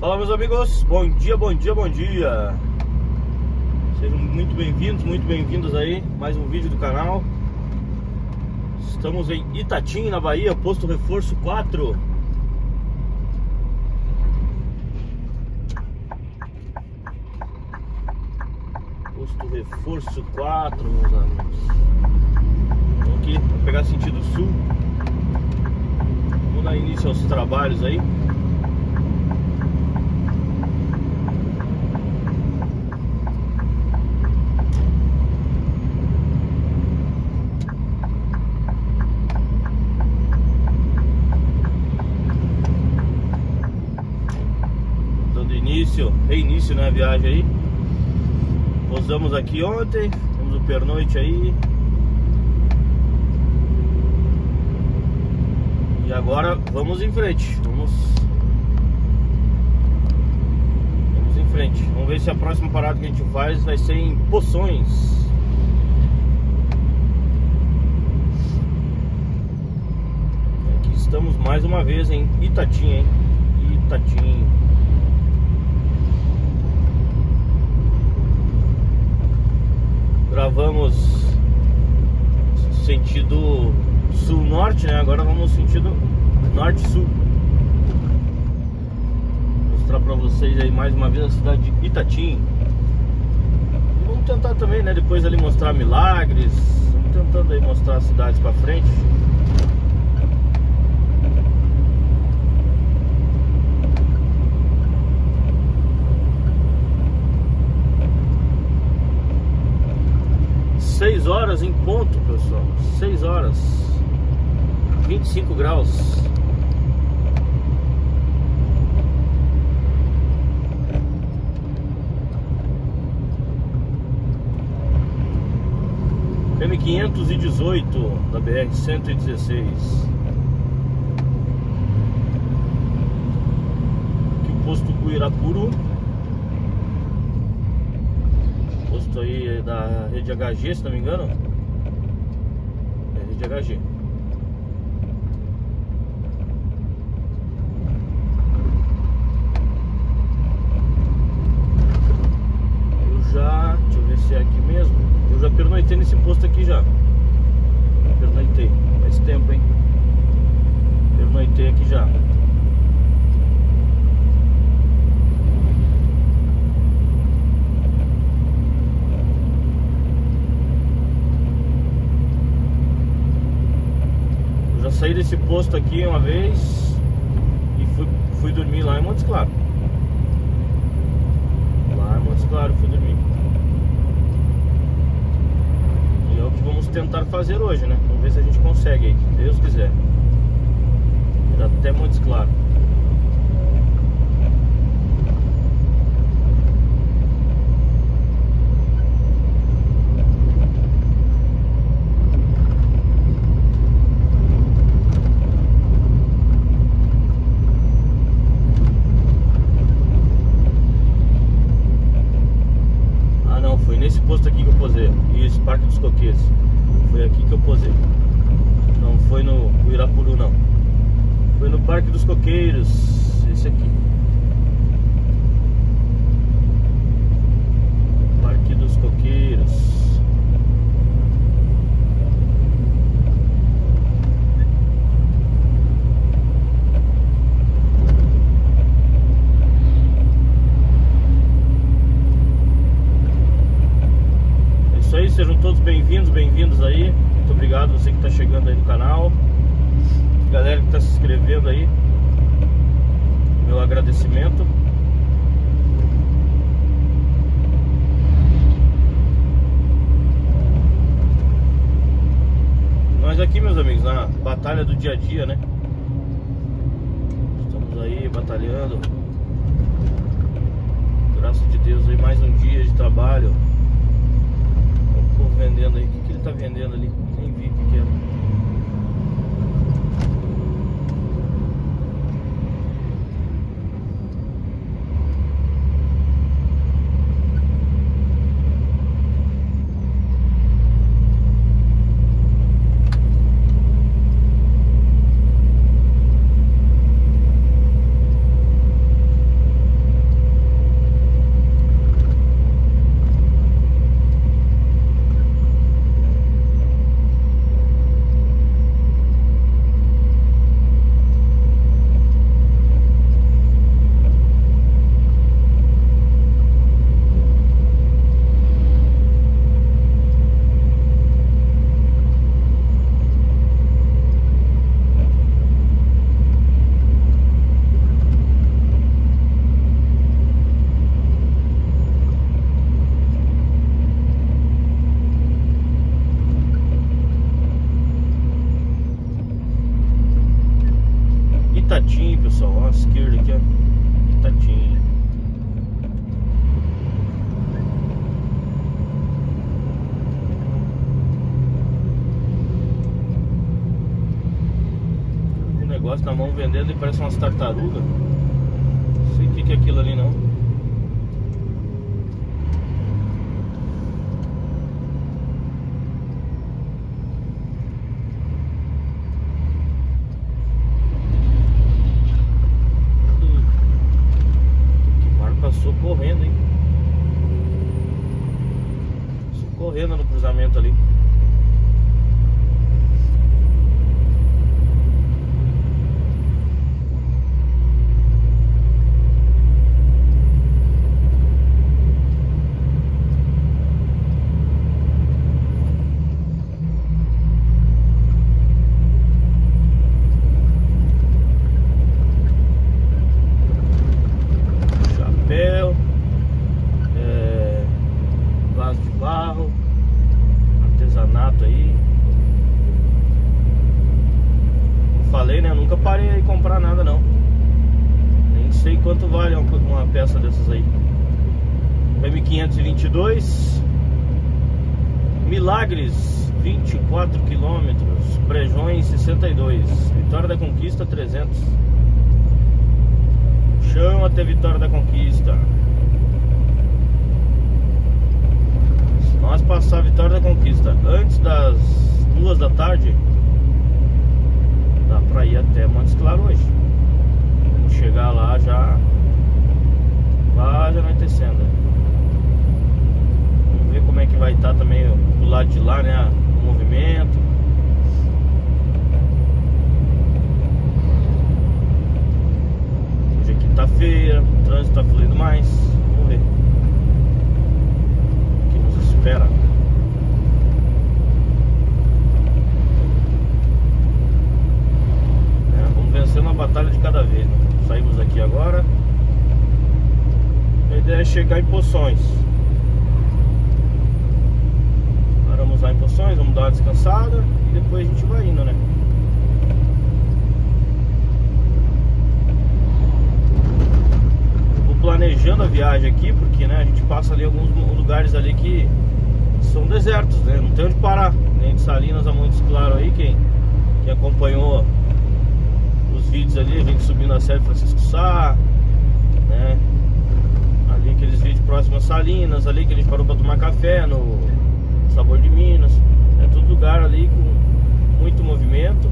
Fala meus amigos, bom dia, bom dia, bom dia. Sejam muito bem-vindos, muito bem-vindos aí. Mais um vídeo do canal. Estamos em Itatim, na Bahia, posto reforço 4 Posto reforço 4, meus amigos. Vamos aqui, pegar sentido sul. Vamos dar início aos trabalhos aí início, viagem aí. Pousamos aqui ontem, temos o pernoite aí. E agora vamos em frente. Vamos Vamos em frente. Vamos ver se a próxima parada que a gente faz vai ser em Poções. Aqui estamos mais uma vez em Itatim, hein? Itatim. Gravamos sentido sul-norte, né? Agora vamos sentido norte-sul. Mostrar pra vocês aí mais uma vez a cidade de Itatim. Vamos tentar também, né? Depois ali mostrar milagres. Vamos tentando aí mostrar as cidades pra frente. Seis horas em ponto, pessoal. Seis horas. 25 graus. PM 518 da BR 116. Aqui o posto Cuirapuru. Posto aí da rede HG, se não me engano. É rede HG. Eu já. Deixa eu ver se é aqui mesmo. Eu já pernoitei nesse posto aqui já. Pernoitei. Faz tempo, hein? Pernoitei aqui já. Eu saí desse posto aqui uma vez e fui, fui dormir lá em Montes Claros. Lá em Montes Claros fui dormir. E é o que vamos tentar fazer hoje, né? Vamos ver se a gente consegue aí, Deus quiser. Ir até Montes Claros. Ah não, foi nesse posto aqui que eu posei. Isso, Parque dos Coqueiros. Foi aqui que eu posei. Não foi no Irapuru não. Foi no Parque dos Coqueiros. Esse aqui. Parque dos Coqueiros. É isso aí, sejam todos bem-vindos, bem-vindos aí. Muito obrigado você que está chegando aí no canal. Galera que está se inscrevendo aí. Meu agradecimento. Nós aqui, meus amigos, na batalha do dia a dia, né? Estamos aí batalhando. Graças de Deus aí mais um dia de trabalho. Vendendo aí. O que, que ele tá vendendo ali? Negócio na mão vendendo e parece umas tartarugas. Não sei o que, é aquilo ali não. Passou correndo, hein? Correndo no cruzamento ali. chapéu, é, vaso de barro, artesanato aí. Falei, né? Nunca parei de comprar nada não. Nem sei quanto vale uma, uma peça dessas aí. M522 Milagres 24 quilômetros Brejões 62 Vitória da Conquista 300 Chão até Vitória da Conquista. Se nós passar a Vitória da Conquista antes das duas da tarde, dá pra ir até Montes Claros hoje. Vamos chegar lá já quase anoitecendo. Vamos ver como é que vai estar também do lado de lá, né? O movimento. Hoje é quinta-feira, o trânsito tá fluindo mais. Vamos ver. O que nos espera. É, vamos vencer uma batalha de cada vez. Né? Saímos aqui agora. A ideia é Poções. Paramos lá em Poções, vamos dar uma descansada e depois a gente vai indo, né? Vou planejando a viagem aqui, porque né, a gente passa ali alguns lugares ali que são desertos, né? Não tem onde parar. Nem de Salinas a Montes Claro aí, quem, quem acompanhou os vídeos ali, a gente subindo a Série Francisco Sá, né? Aqueles vídeos próximos a Salinas, ali que gente parou pra tomar café no Sabor de Minas. É tudo lugar ali com muito movimento.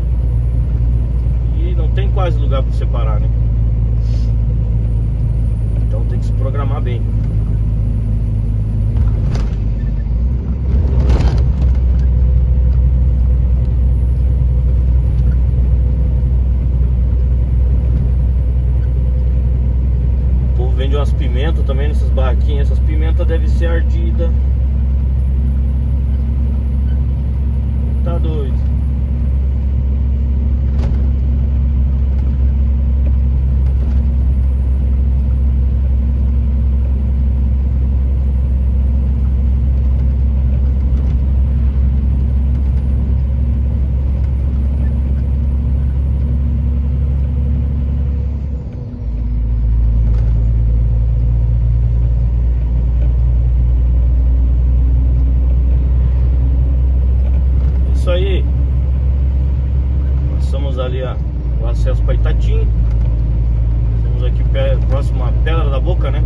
E não tem quase lugar para você parar, né? Então tem que se programar bem. O povo vende umas nessas barraquinhas. Essas pimentas devem ser ardidas. Tá doido. Isso aí. Passamos ali a, o acesso para Itatim. Estamos aqui pé- próximo à Pedra da Boca, né?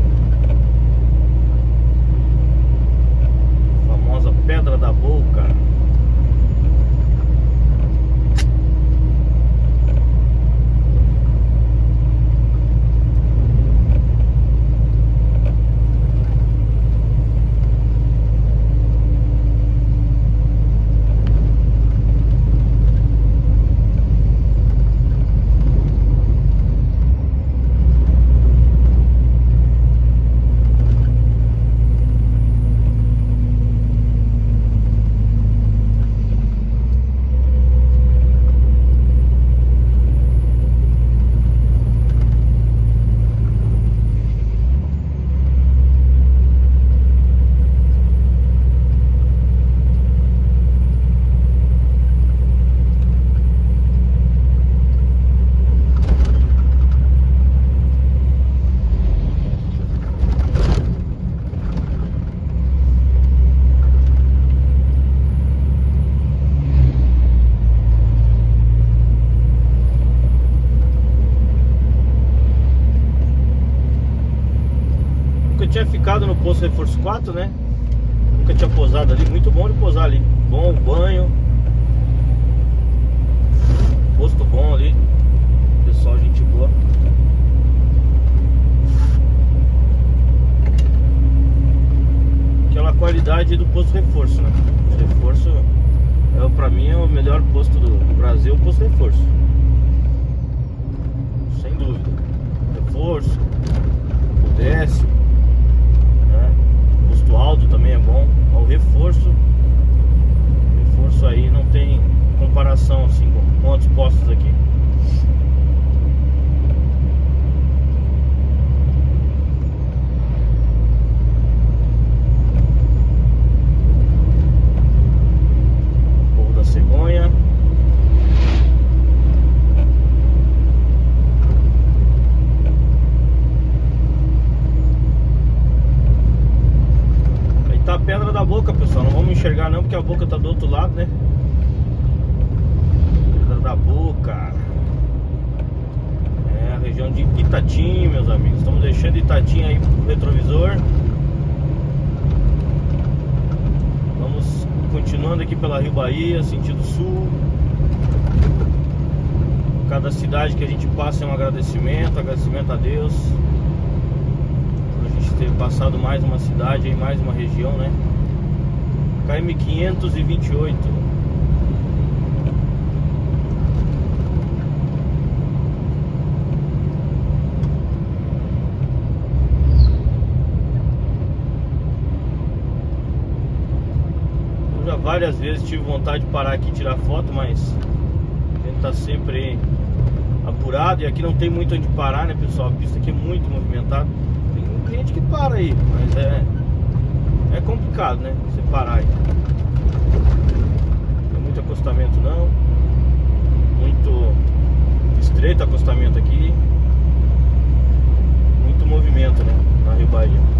Ficado no posto Reforço 4, né? Nunca tinha posado ali, muito bom de posar ali. Bom banho. Posto bom ali. Pessoal, gente boa. Aquela qualidade do posto reforço, né? O reforço é, pra mim é o melhor posto do Brasil, o posto reforço. Sem dúvida. Reforço, o né? Posto alto também é bom. O reforço, reforço aí não tem comparação assim com outros postos aqui. Povo da Cegonha. Aí tá a pedra da boca, pessoal. Não vamos enxergar não, porque a boca tá do outro lado, né? Pedra da boca. É a região de Itatim, meus amigos. Estamos deixando Itatim aí pro retrovisor. Vamos continuando aqui pela Rio Bahia, sentido sul. Cada cidade que a gente passa é um agradecimento, agradecimento a Deus. Por a gente ter passado mais uma cidade e mais uma região, né? KM 528. Eu já várias vezes tive vontade de parar aqui e tirar foto, mas a gente tá sempre apurado e aqui não tem muito onde parar, né, pessoal? A pista aqui é muito movimentada. Tem gente que para aí, mas é é complicado, né? Você parar aí. Não tem muito acostamento não. Muito estreito acostamento aqui. Muito movimento, né? Na Rio Bahia.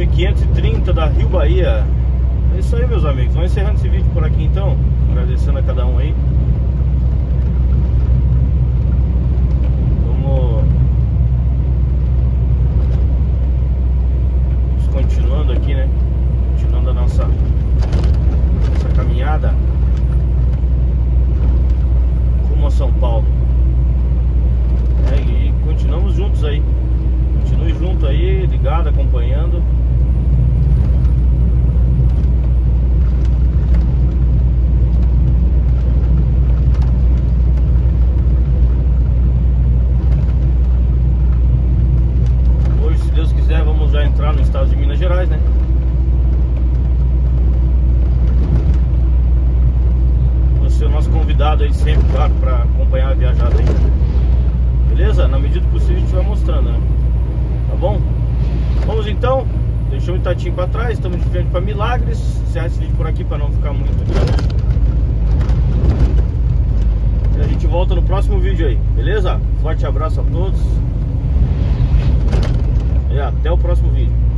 M530 da Rio Bahia. É isso aí, meus amigos. Vamos encerrando esse vídeo por aqui então. Agradecendo a cada um aí. Vamos. Vamos continuando aqui, né? Continuando a nossa, nossa caminhada rumo a São Paulo. É, e continuamos juntos aí. Continue junto aí, ligado, acompanhando. Hoje, se Deus quiser, vamos já entrar no estado de Minas Gerais, né? Você é o nosso convidado aí sempre, claro, para acompanhar a viajada aí. Beleza? Na medida do possível a gente vai mostrando, né? Tá bom? Vamos então. Deixou o Itatim para trás, estamos de frente para Milagres. Encerrar esse vídeo por aqui para não ficar muito grande. E a gente volta no próximo vídeo aí, beleza? Forte abraço a todos. E até o próximo vídeo.